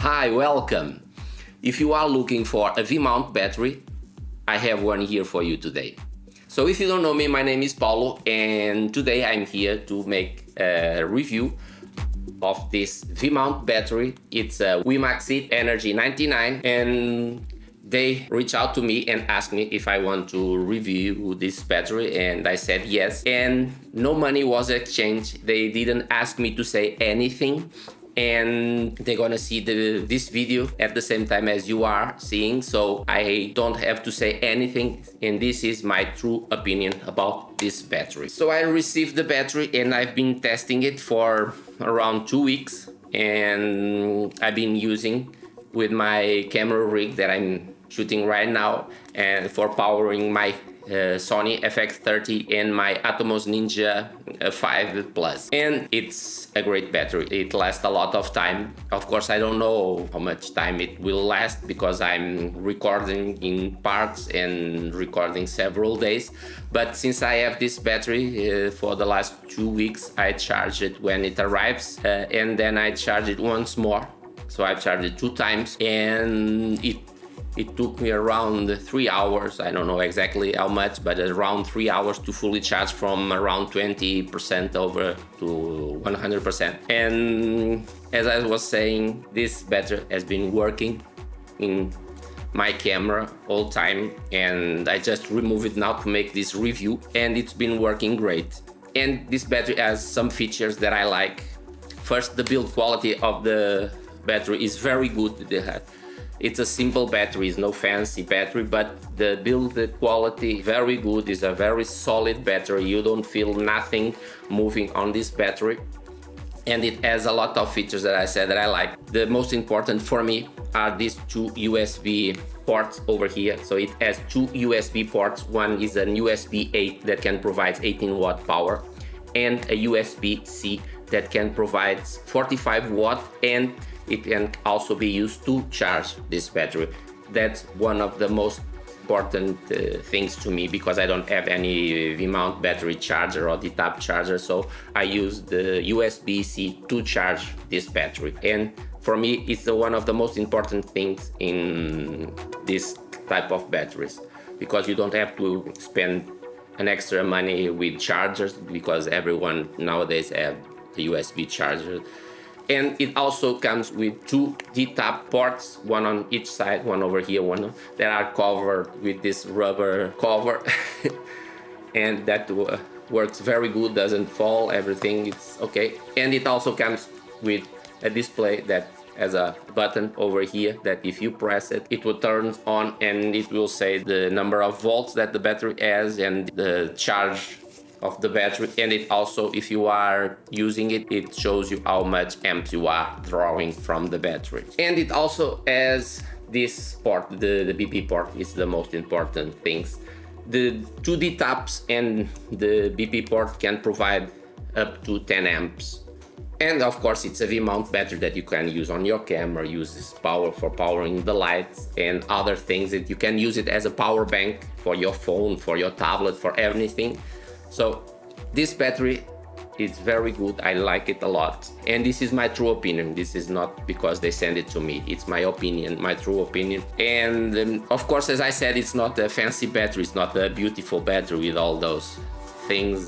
Hi, welcome. If you are looking for a V-mount battery, I have one here for you today. So if you don't know me, my name is Paulo and today I'm here to make a review of this V-mount battery. It's a WIMAXIT Energy 99 and they reached out to me and asked me if I want to review this battery and I said yes and no money was exchanged. They didn't ask me to say anything and they're gonna see the, this video at the same time as you are seeing so I don't have to say anything and this is my true opinion about this battery. So I received the battery and I've been testing it for around two weeks and I've been using with my camera rig that I'm shooting right now and for powering my Sony FX30 and my Atomos Ninja uh, 5 Plus. And it's a great battery. It lasts a lot of time. Of course, I don't know how much time it will last because I'm recording in parts and recording several days. But since I have this battery uh, for the last two weeks, I charge it when it arrives uh, and then I charge it once more. So I charged it two times and it it took me around three hours, I don't know exactly how much, but around three hours to fully charge from around 20% over to 100%. And as I was saying, this battery has been working in my camera all time and I just remove it now to make this review and it's been working great. And this battery has some features that I like. First, the build quality of the battery is very good. It's a simple battery, it's no fancy battery, but the build quality very good. It's a very solid battery. You don't feel nothing moving on this battery. And it has a lot of features that I said that I like. The most important for me are these two USB ports over here. So it has two USB ports. One is an USB-A that can provide 18 watt power and a USB-C that can provide 45 watt and it can also be used to charge this battery. That's one of the most important uh, things to me because I don't have any V-mount battery charger or the tap charger so I use the USB-C to charge this battery and for me it's one of the most important things in this type of batteries because you don't have to spend an extra money with chargers because everyone nowadays have the USB charger and it also comes with two D-tap ports, one on each side, one over here, one that are covered with this rubber cover and that uh, works very good, doesn't fall, everything is okay. And it also comes with a display that has a button over here that if you press it, it will turn on and it will say the number of volts that the battery has and the charge of the battery and it also if you are using it it shows you how much amps you are drawing from the battery. And it also has this port the, the BP port is the most important things. The 2D taps and the BP port can provide up to 10 amps. And of course it's a V-mount battery that you can use on your camera, uses power for powering the lights and other things that you can use it as a power bank for your phone, for your tablet, for anything. So this battery is very good. I like it a lot. And this is my true opinion. This is not because they send it to me. It's my opinion, my true opinion. And um, of course, as I said, it's not a fancy battery. It's not a beautiful battery with all those things.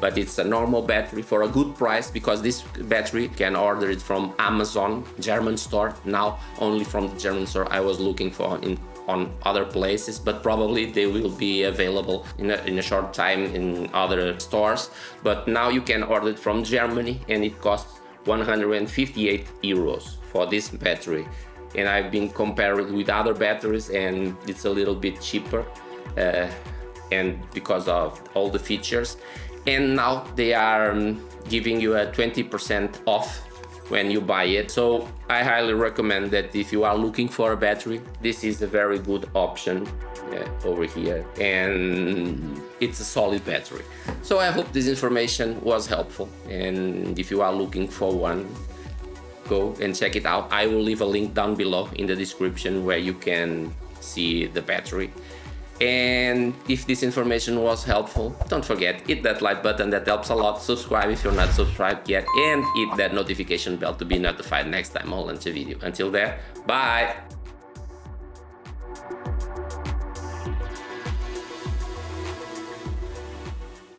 but it's a normal battery for a good price because this battery can order it from Amazon German store now only from the German store I was looking for in on other places, but probably they will be available in a, in a short time in other stores. But now you can order it from Germany and it costs 158 euros for this battery. And I've been comparing with other batteries and it's a little bit cheaper uh, and because of all the features. And now they are um, giving you a 20% off when you buy it. So I highly recommend that if you are looking for a battery, this is a very good option uh, over here and it's a solid battery. So I hope this information was helpful and if you are looking for one, go and check it out. I will leave a link down below in the description where you can see the battery And if this information was helpful, don't forget, hit that like button, that helps a lot. Subscribe if you're not subscribed yet, and hit that notification bell to be notified next time I'll launch a video. Until then, bye!